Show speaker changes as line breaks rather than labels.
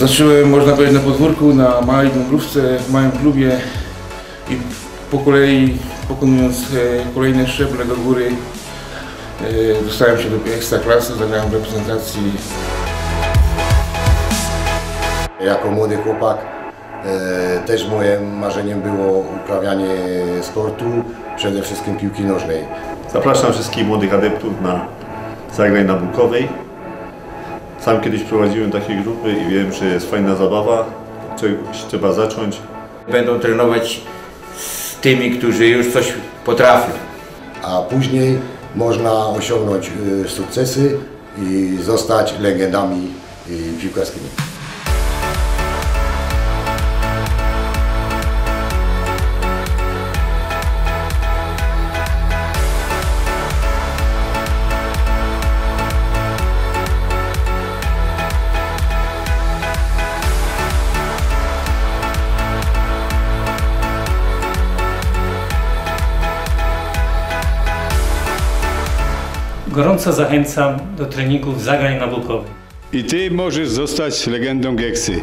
Zacząłem, można powiedzieć, na podwórku, na małej dąbrówce, w małym klubie i po kolei, pokonując e, kolejne szczeble do góry, e, dostałem się do ekstraklasy, zagrałem w reprezentacji
Jako młody chłopak e, też moim marzeniem było uprawianie sportu, przede wszystkim piłki nożnej.
Zapraszam wszystkich młodych adeptów na zagrań na Bukowej. Sam kiedyś prowadziłem takie grupy i wiem, że jest fajna zabawa. Czegoś trzeba zacząć.
Będą trenować z tymi, którzy już coś potrafią.
A później można osiągnąć e, sukcesy i zostać legendami e, piłkarskimi.
Gorąco zachęcam do treningów zagrań na Bukowej.
I ty możesz zostać legendą Geksy.